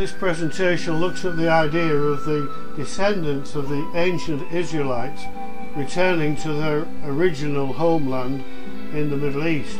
This presentation looks at the idea of the descendants of the ancient Israelites returning to their original homeland in the Middle East.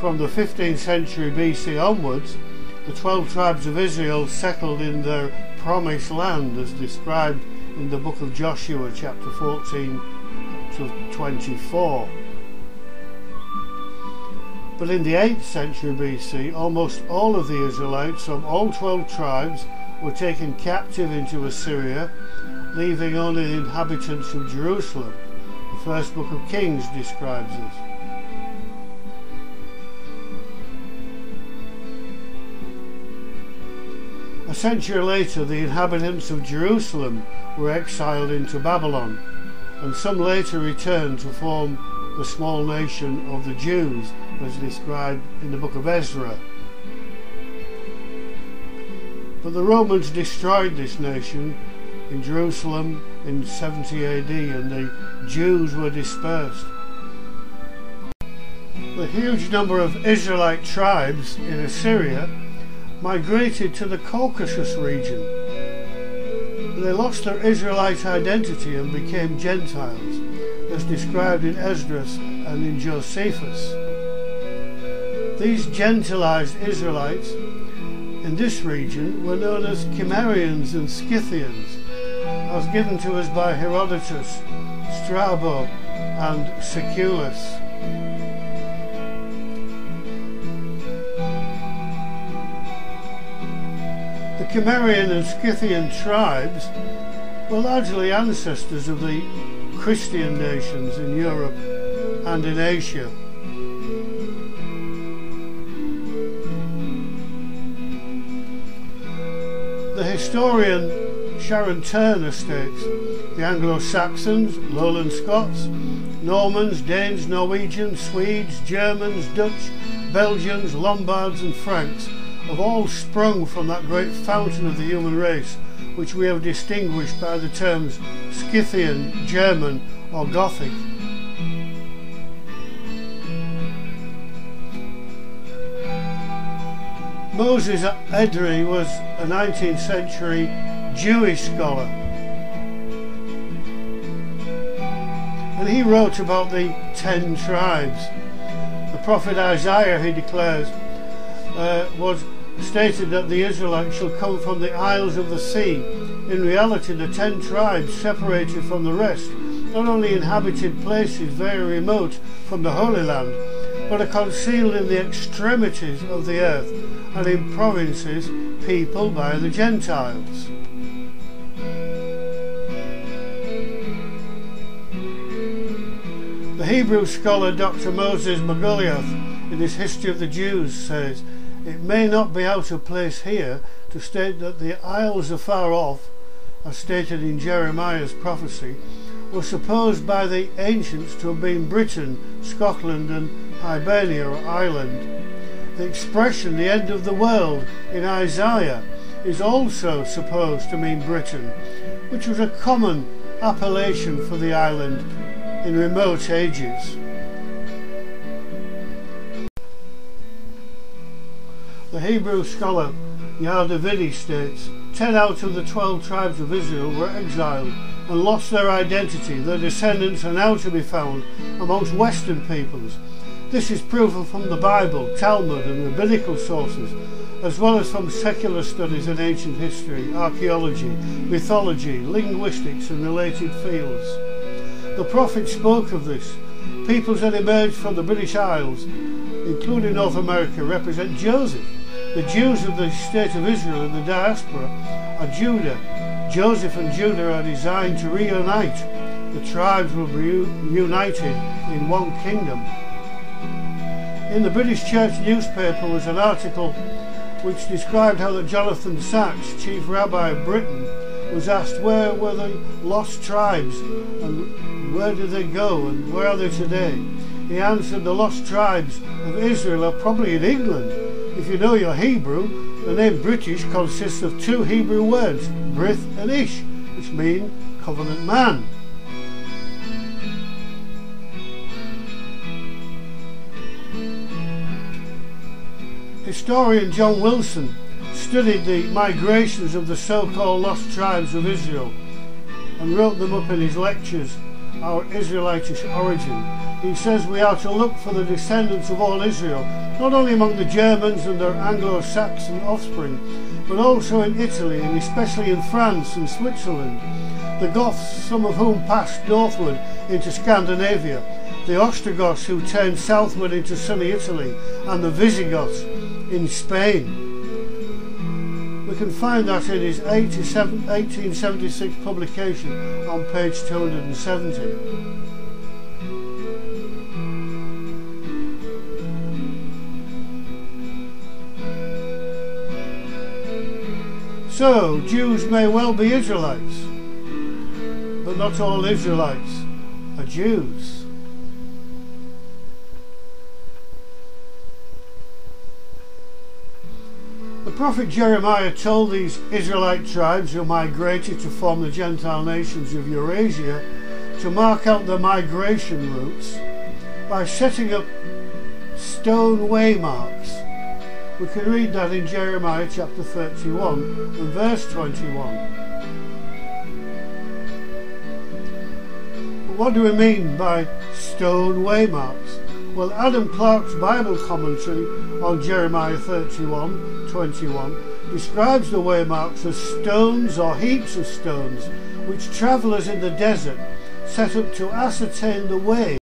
From the 15th century BC onwards, the 12 tribes of Israel settled in their promised land as described in the book of Joshua chapter 14 to 24. But in the 8th century BC, almost all of the Israelites from all 12 tribes were taken captive into Assyria, leaving only the inhabitants of Jerusalem. The first book of Kings describes this. A century later, the inhabitants of Jerusalem were exiled into Babylon, and some later returned to form the small nation of the Jews, as described in the book of Ezra. But the Romans destroyed this nation in Jerusalem in 70 AD, and the Jews were dispersed. The huge number of Israelite tribes in Assyria migrated to the Caucasus region. They lost their Israelite identity and became Gentiles, as described in Esdras and in Josephus. These Gentilized Israelites in this region were known as Cimmerians and Scythians, as given to us by Herodotus, Strabo, and Siculus. The Cimmerian and Scythian tribes were largely ancestors of the Christian nations in Europe and in Asia. The historian Sharon Turner states the Anglo-Saxons, Lowland Scots, Normans, Danes, Norwegians, Swedes, Germans, Dutch, Belgians, Lombards and Franks have all sprung from that great fountain of the human race, which we have distinguished by the terms Scythian, German, or Gothic. Moses Edrehi was a 19th century Jewish scholar. And he wrote about the ten tribes. The prophet Isaiah, he declares, uh, was stated that the Israelites shall come from the isles of the sea. In reality, the ten tribes separated from the rest not only inhabited places very remote from the Holy Land, but are concealed in the extremities of the earth and in provinces peopled by the Gentiles. The Hebrew scholar Dr. Moses Margoliouth, in his History of the Jews, says it may not be out of place here to state that the isles afar off, as stated in Jeremiah's prophecy, were supposed by the ancients to have been Britain, Scotland and Hibernia or Ireland. The expression the end of the world in Isaiah is also supposed to mean Britain, which was a common appellation for the island in remote ages. The Hebrew scholar Yair states, ten out of the twelve tribes of Israel were exiled and lost their identity. Their descendants are now to be found amongst Western peoples. This is proven from the Bible, Talmud and rabbinical sources, as well as from secular studies in ancient history, archaeology, mythology, linguistics and related fields. The prophet spoke of this. Peoples that emerged from the British Isles, including North America, represent Joseph. The Jews of the state of Israel in the diaspora are Judah. Joseph and Judah are designed to reunite. The tribes will be united in one kingdom. In the British Church newspaper was an article which described how that Jonathan Sacks, chief rabbi of Britain, was asked where were the lost tribes and where did they go and where are they today? He answered the lost tribes of Israel are probably in England if you know your Hebrew, the name British consists of two Hebrew words, Brith and Ish, which mean covenant man. Historian John Wilson studied the migrations of the so-called lost tribes of Israel and wrote them up in his lectures, Our Israelitish Origin. He says we are to look for the descendants of all Israel, not only among the Germans and their Anglo-Saxon offspring, but also in Italy and especially in France and Switzerland. The Goths, some of whom passed northward into Scandinavia, the Ostrogoths who turned southward into sunny Italy, and the Visigoths in Spain. We can find that in his 1876 publication on page 270. So, Jews may well be Israelites, but not all Israelites are Jews. Prophet Jeremiah told these Israelite tribes who migrated to form the Gentile nations of Eurasia to mark out their migration routes by setting up stone waymarks. We can read that in Jeremiah chapter 31 and verse 21. But what do we mean by stone waymarks? Well, Adam Clarke's Bible commentary on Jeremiah 31 21 describes the waymarks as stones or heaps of stones which travellers in the desert set up to ascertain the way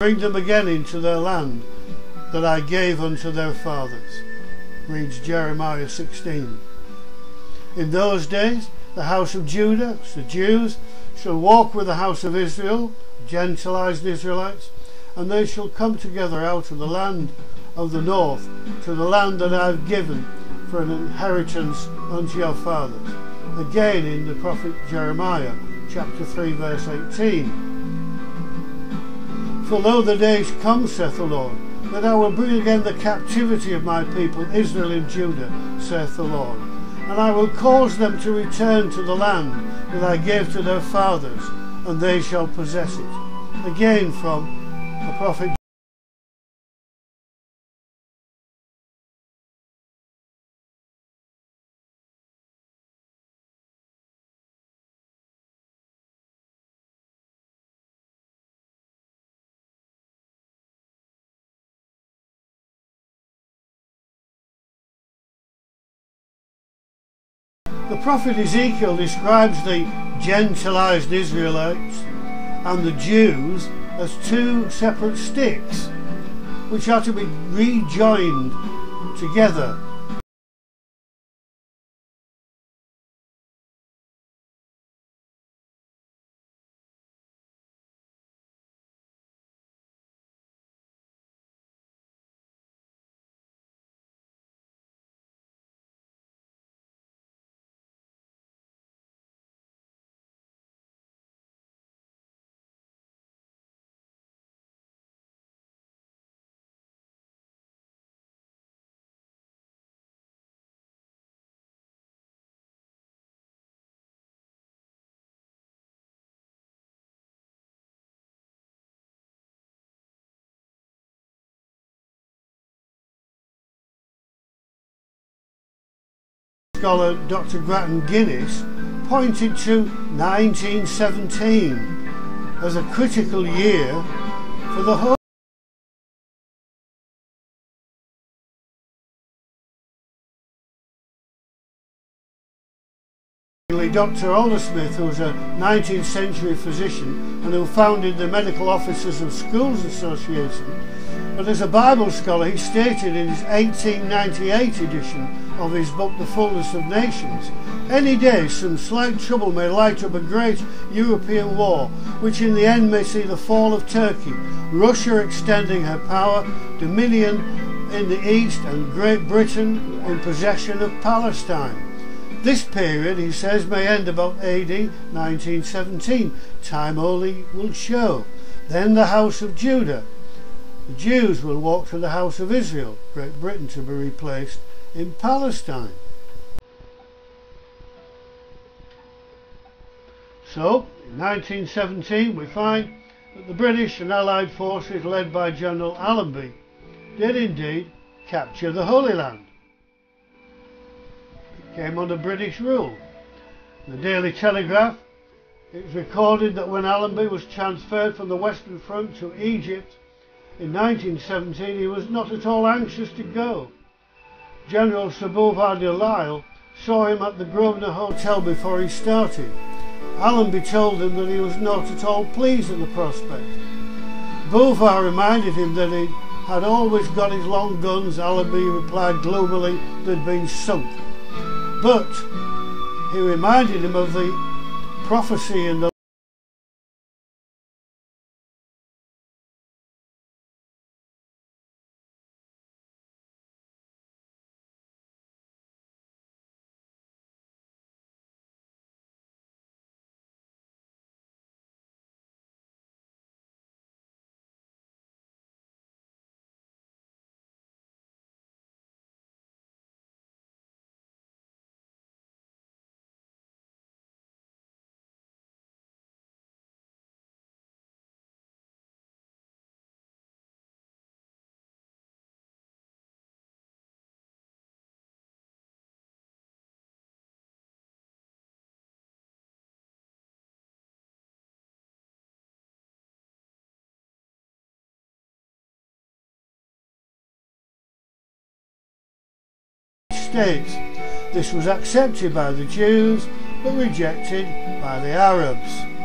Bring them again into their land that I gave unto their fathers. Reads Jeremiah 16. In those days, the house of Judah, the Jews, shall walk with the house of Israel, Gentilized Israelites, and they shall come together out of the land of the north to the land that I have given for an inheritance unto your fathers. Again in the prophet Jeremiah, chapter 3, verse 18. For lo, the days come, saith the Lord, that I will bring again the captivity of my people Israel and Judah, saith the Lord. And I will cause them to return to the land that I gave to their fathers, and they shall possess it. again from the prophet The prophet Ezekiel describes the Gentilized Israelites and the Jews as two separate sticks which are to be rejoined together scholar Dr. Grattan Guinness pointed to 1917 as a critical year for the whole Dr. Aldersmith, who was a 19th century physician and who founded the Medical Officers of Schools Association, but as a Bible scholar he stated in his 1898 edition of his book The Fullness of Nations, any day some slight trouble may light up a great European war, which in the end may see the fall of Turkey, Russia extending her power, dominion in the east and Great Britain in possession of Palestine. This period, he says, may end about AD 1917. Time only will show. Then the house of Judah. The Jews will walk to the house of Israel, Great Britain to be replaced in Palestine. So, in 1917, we find that the British and Allied forces led by General Allenby did indeed capture the Holy Land It came under British rule. The Daily Telegraph, it's recorded that when Allenby was transferred from the Western Front to Egypt in 1917, he was not at all anxious to go. General Sir de Lisle saw him at the Grosvenor Hotel before he started. Allenby told him that he was not at all pleased at the prospect. Boulvar reminded him that he had always got his long guns. Allenby replied gloomily they'd been sunk. But he reminded him of the prophecy in the States. This was accepted by the Jews but rejected by the Arabs.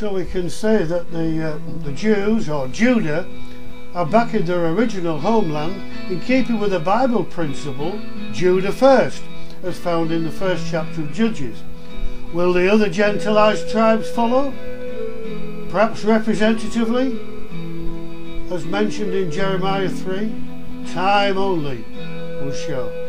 So we can say that the, uh, the Jews, or Judah, are back in their original homeland in keeping with the Bible principle, Judah first, as found in the first chapter of Judges. Will the other Gentilized tribes follow? Perhaps representatively, as mentioned in Jeremiah 3? Time only will show.